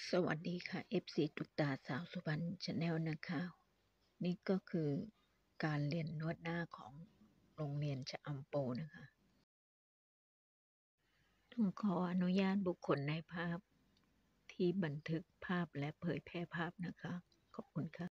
สวัสดีค่ะ FC ตุ๊กตาสาวสุพรรณ channel นะคะ นี่ก็คือการเรียนนวดหน้าของโรงเรียนชะอำโปรนะคะต้องขออนุญาตบุคคลในภาพที่บันทึกภาพและเผยแพร่ภาพนะคะ ขอบคุณค่ะ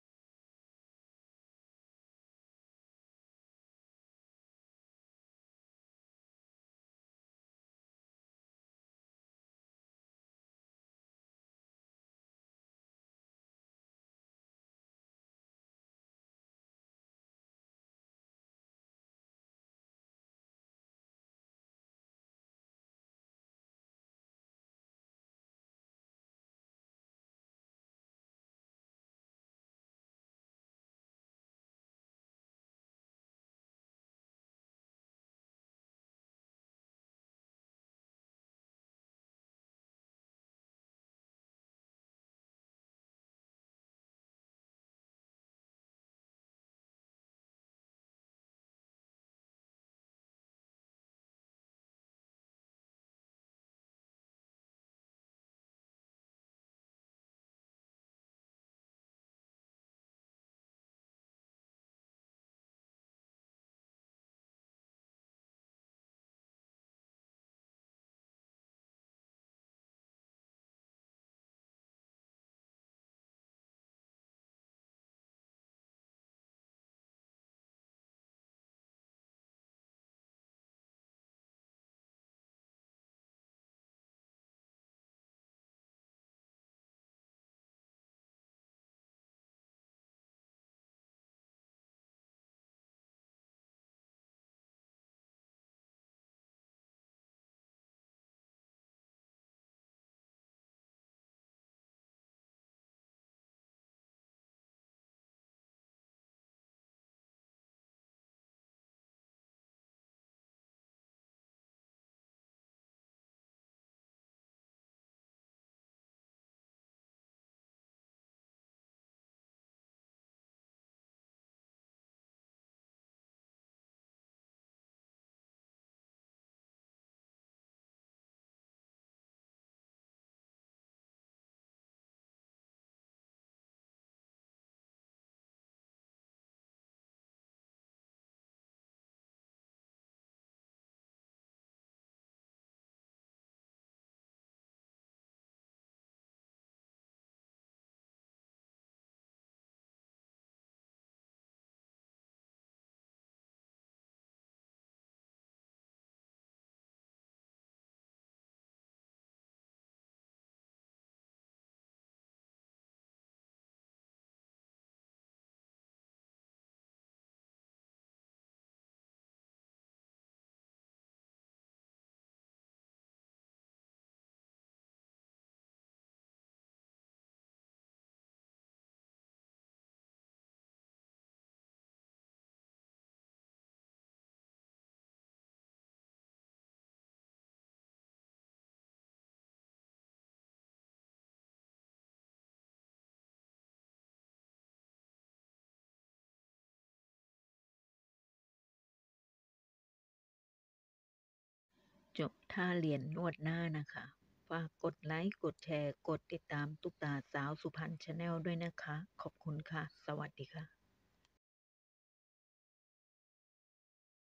จบท่าเรียนนวดหน้านะคะ ฝากกดไลค์ กดแชร์ กดติดตามตุ๊กตาสาวสุพรรณ channel ด้วยนะคะ ขอบคุณค่ะ สวัสดีค่ะ